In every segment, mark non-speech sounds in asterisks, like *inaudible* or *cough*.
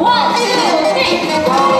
One, two, three.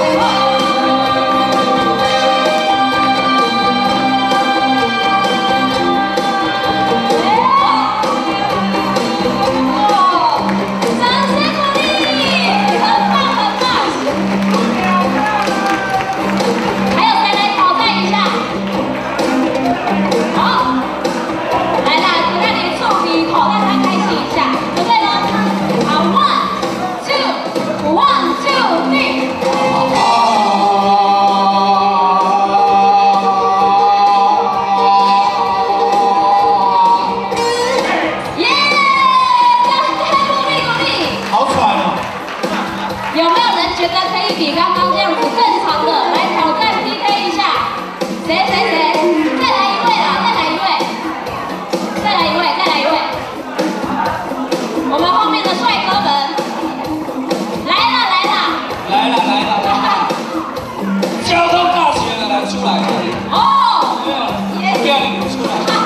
Come *laughs* on.